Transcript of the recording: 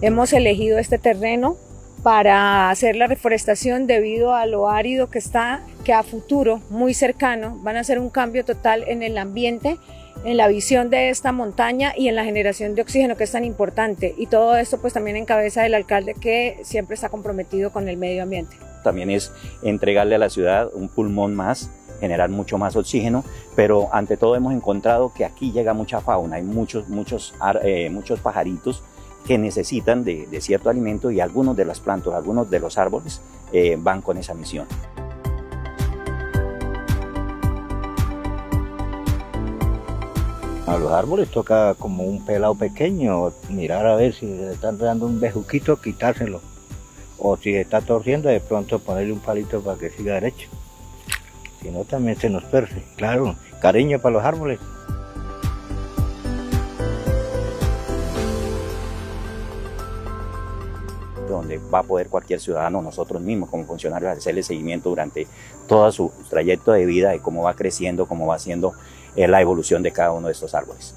Hemos elegido este terreno para hacer la reforestación debido a lo árido que está, que a futuro, muy cercano, van a hacer un cambio total en el ambiente, en la visión de esta montaña y en la generación de oxígeno que es tan importante. Y todo esto pues también en cabeza del alcalde que siempre está comprometido con el medio ambiente. También es entregarle a la ciudad un pulmón más generar mucho más oxígeno, pero ante todo hemos encontrado que aquí llega mucha fauna, hay muchos, muchos, eh, muchos pajaritos que necesitan de, cierto alimento y algunos de las plantas, algunos de los árboles eh, van con esa misión. A los árboles toca como un pelado pequeño, mirar a ver si le están dando un bejuquito, quitárselo. O si está torciendo, de pronto ponerle un palito para que siga derecho. Si no, también se nos perde. Claro, cariño para los árboles. Donde va a poder cualquier ciudadano, nosotros mismos como funcionarios, hacerle seguimiento durante todo su trayecto de vida y cómo va creciendo, cómo va haciendo eh, la evolución de cada uno de estos árboles.